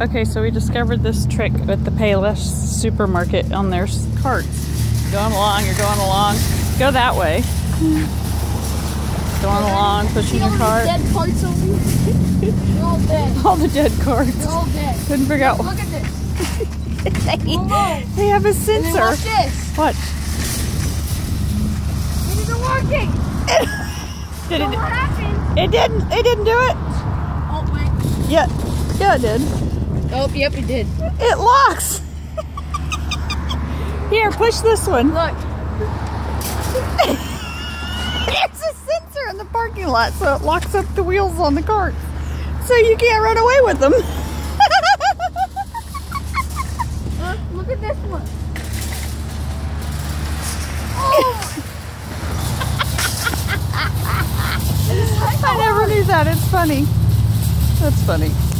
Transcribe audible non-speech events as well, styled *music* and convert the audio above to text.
Okay, so we discovered this trick at the Payless supermarket on their carts. Going along, you're going along. Go that way. Going along, pushing all your cart. dead parts over here? All dead. *laughs* All the dead carts. They're all dead. Couldn't figure out. Look at this. *laughs* they, they have a sensor. watch this. What? It isn't working. *laughs* Did So what it? happened? It didn't. It didn't do it. Oh, wait. Yeah. Yeah, it did. Oh, yep, it did. It locks. Here, push this one. Look. There's a sensor in the parking lot, so it locks up the wheels on the cart, so you can't run away with them. Look, look at this one. Oh! *laughs* I never knew that. It's funny. That's funny.